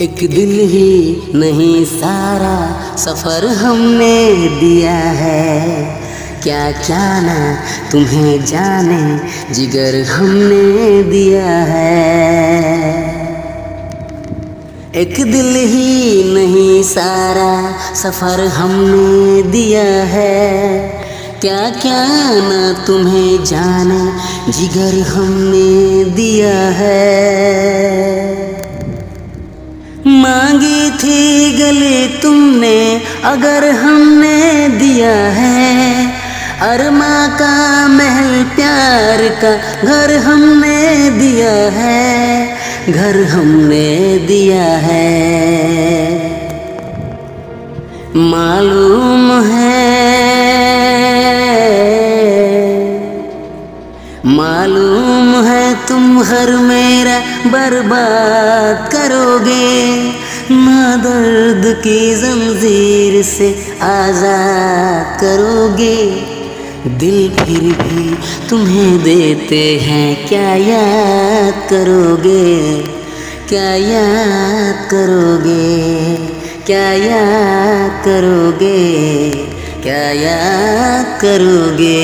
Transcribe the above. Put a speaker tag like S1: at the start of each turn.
S1: एक दिल ही नहीं, सारा सफ़र हमने दिया है। क्या क्या ना तुम्हें जाने, जिगर हमने दिया है। एक दिल ही नहीं, सारा सफ़र हमने दिया है। क्या क्या ना तुम्हें जाने, जिगर हमने दिया है। मांगी थी गले तुमने, अगर हमने दिया है। अरमा का महल प्यार का घर हमने दिया है, घर हमने दिया है। मालूम है मालूम है हर मेरा बर्बाद करोगे। ना दर्द की जंजीर से आज़ाद करोगे। दिल फिर भी तुम्हें देते हैं, क्या याद करोगे? क्या याद करोगे? क्या याद करोगे? क्या याद करोगे?